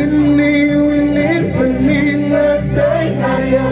Inni winni pannin na tayaya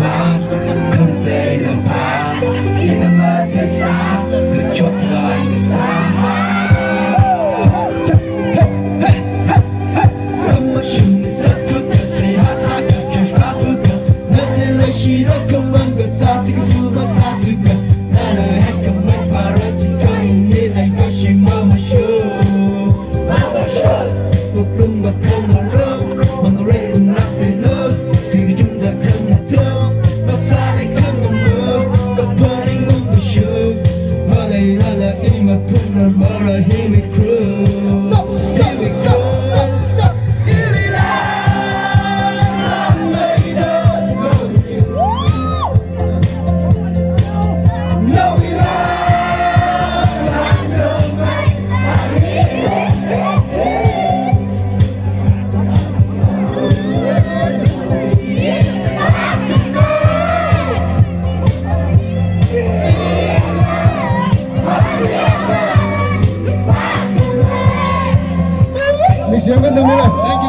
mang không thể làm phá. Khi nắm mắt cách xa được chốt lời. Tirana in my corner, more I hear me crew. 两个都没了，来。